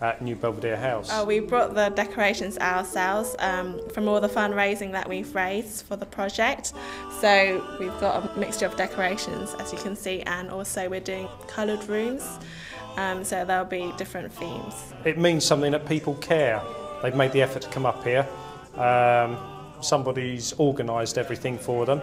at New Belvedere House. Uh, we brought the decorations ourselves um, from all the fundraising that we've raised for the project. So we've got a mixture of decorations, as you can see, and also we're doing coloured rooms. Um, so there'll be different themes. It means something that people care. They've made the effort to come up here. Um, somebody's organised everything for them.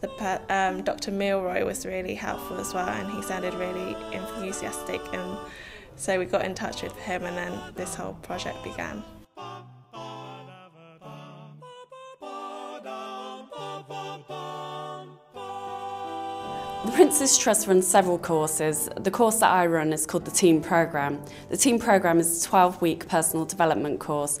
the, um, Dr. Milroy was really helpful as well, and he sounded really enthusiastic, and so we got in touch with him, and then this whole project began. The Prince's Trust runs several courses. The course that I run is called the Team Programme. The Team Programme is a 12-week personal development course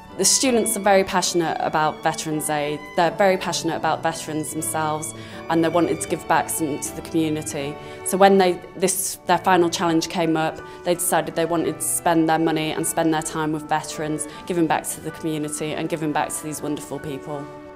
The students are very passionate about Veterans Aid. They're very passionate about veterans themselves and they wanted to give back some to the community. So when they, this, their final challenge came up, they decided they wanted to spend their money and spend their time with veterans, giving back to the community and giving back to these wonderful people.